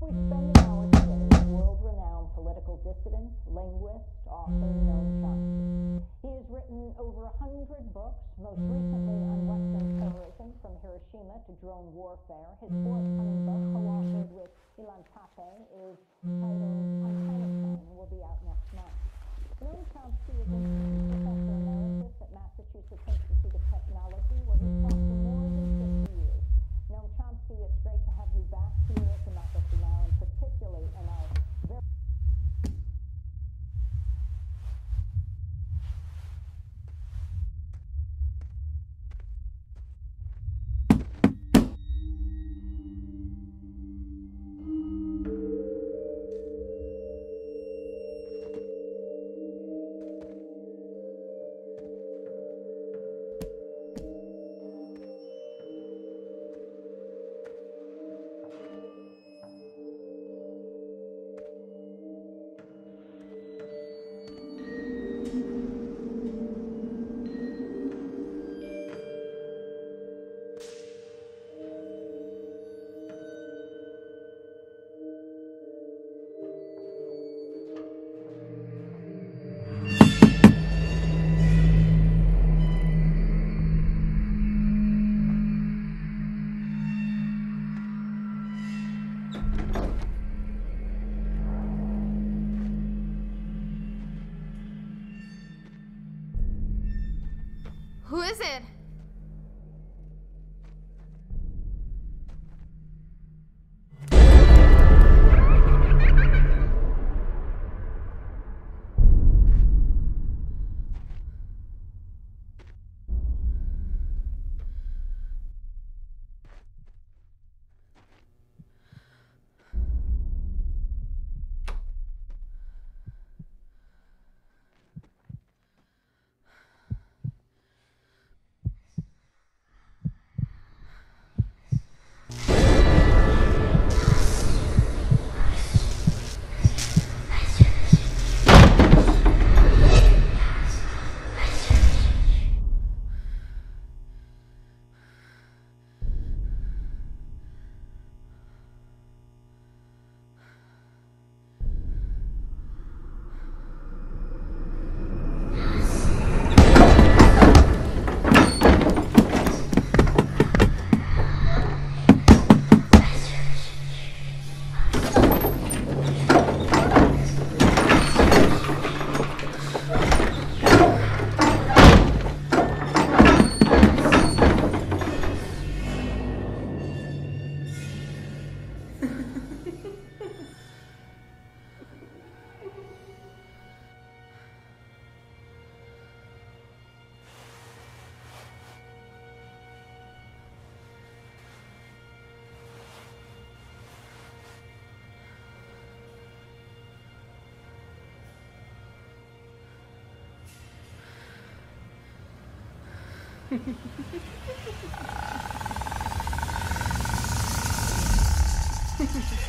We spend an hour today with world-renowned political dissident, linguist, author Noam Chomsky. He has written over a hundred books, most recently on Western terrorism from Hiroshima to drone warfare. His forthcoming book, co-authored with Ilan Pappé, is titled Afghanistan and will be out next month. Noam Chomsky is Who is it? uh.